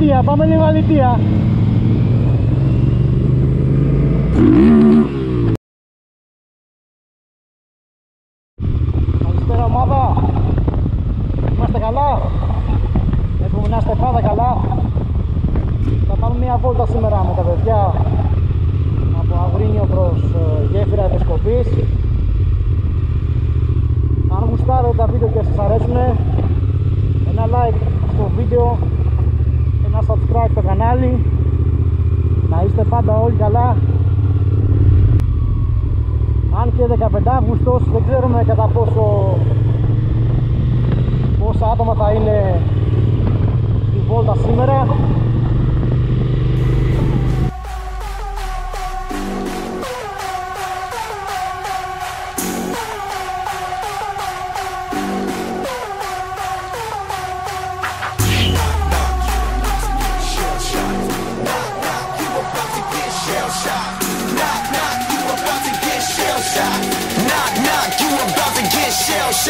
αλήθεια, πάμε λίγο αλήθεια. Καλησπέρα ομάδα. Είμαστε καλά. Εύχομαι να είστε πάντα καλά. Θα πάμε μια βόλτα σήμερα με τα παιδιά από Αγρίνιο προς ε, γέφυρα επισκοπής. Αν γουστάρετε τα βίντεο και σας αρέσουν, όλοι καλά. Αν και 15 Αύγουστος δεν ξέρουμε κατά πόσο πόσα άτομα θα είναι στη βόλτα σήμερα.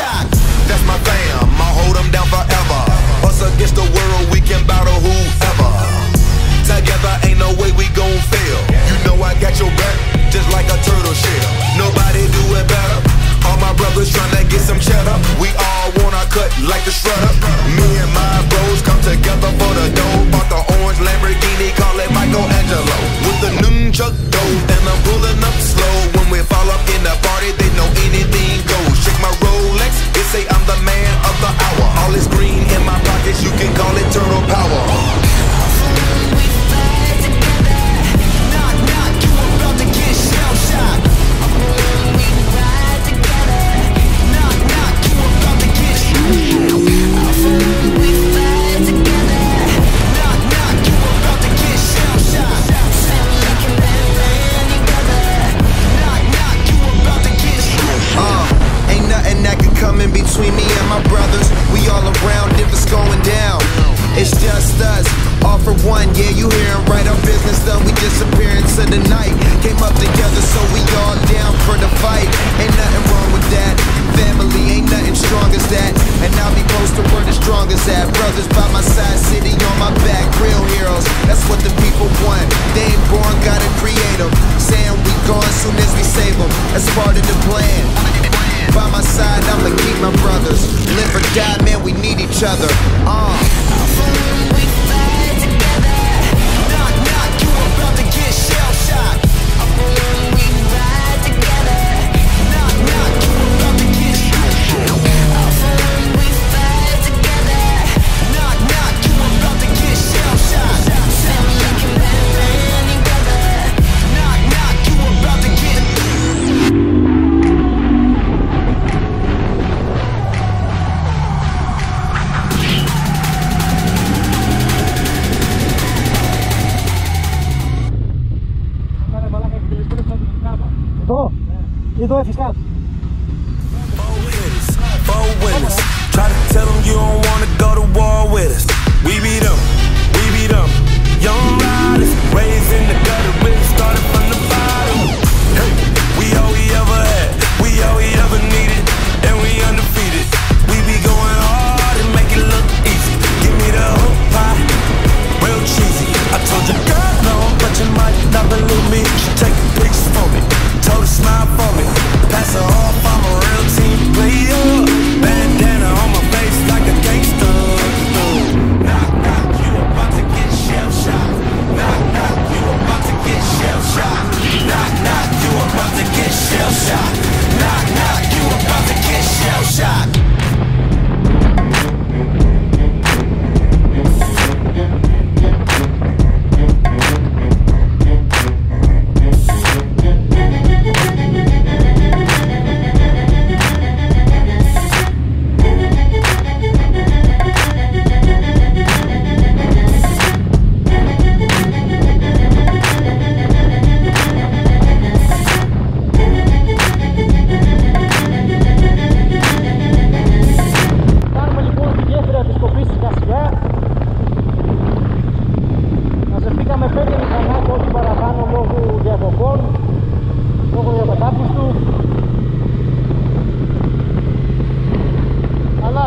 That's my fam, I'll hold them down forever. Us against the world, we can battle whoever. Together, ain't no way we gon' fail. You know I got your back, It's just us, all for one. Yeah, you hearing right? Our business done. We disappear into the night. Came up together, so we all down for the fight. Ain't nothing wrong with that. Family ain't nothing strong as that. And I'll be close to where the strongest at. Brothers by my side, city on my back. Real heroes, that's what the people want. They ain't born, gotta create them. Saying we gone soon as we save them. That's part of the plan. By my side, I'ma keep my brothers. Live or die, man, we need each other. Uh. 22, fiscal?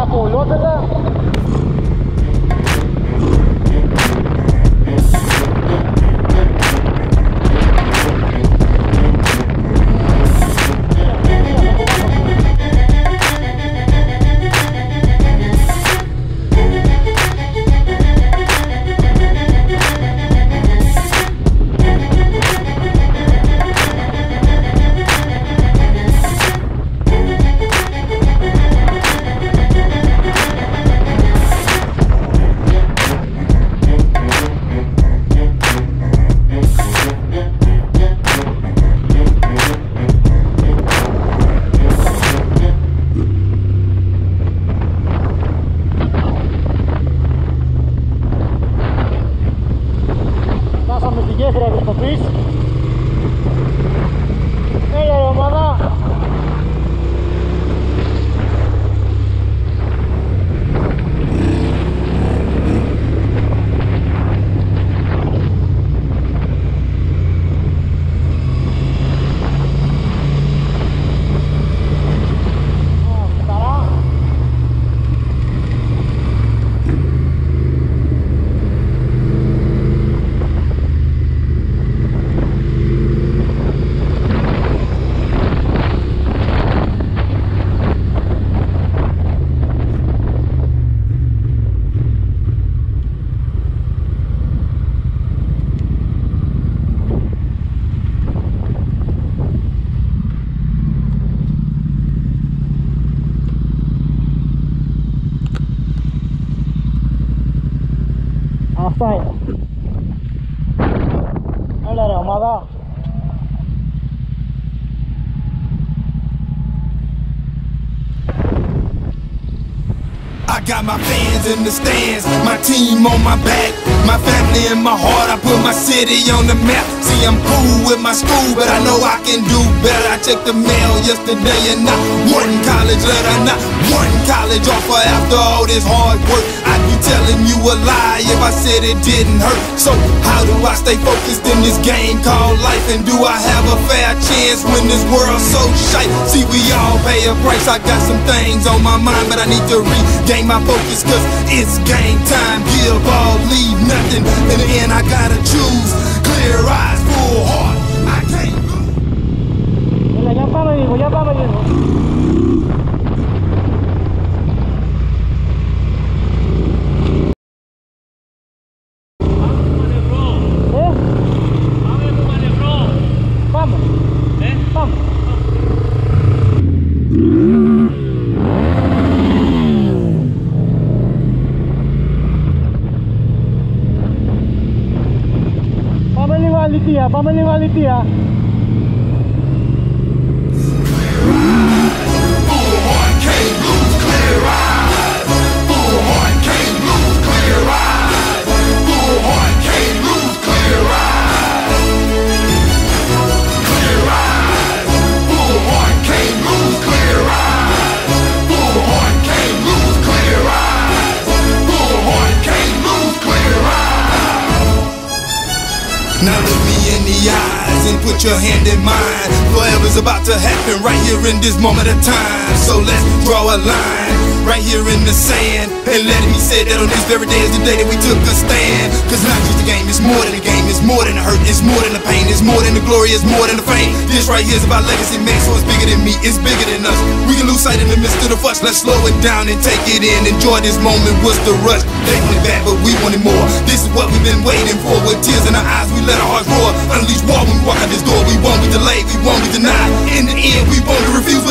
από ολόπεδα Hello, Mother. I got my fans in the stands, my team on my back my family in my heart. I put my city on the map. See, I'm cool with my school, but I know I can do better. I checked the mail yesterday and not one college letter, not one college offer after all this hard work. I'd be telling you a lie if I said it didn't hurt. So, how do I stay focused in this game called life? And do I have a fair chance when this world's so shite? See, we all pay a price. I got some things on my mind, but I need to regain my focus, cause it's game time. Give all, leave nothing. In the end, I gotta choose. Clear eyes, full heart. I can't. Ya hijo, ya hijo. quality ha, pamali ha. Now look me in the eyes and put your hand in mine. Forever's about to happen right here in this moment of time. So let's draw a line right here in the sand. And let it be said that on this very day is the day that we took a stand. Cause not just a game, it's more than a game, it's more than the hurt, it's more than the pain, it's more than the glory, it's more than the fame. This right here is about legacy, man, so it's bigger than me, it's bigger than us. We can lose sight in the midst of the fuss, let's slow it down and take it in. Enjoy this moment, what's the rush? They want it bad, but we wanted more. This is what we've been waiting for. With tears in our eyes, we let our hearts roar. Unleash war when we walk out this door. We won't be delayed, we won't be denied. In the end, we won't refuse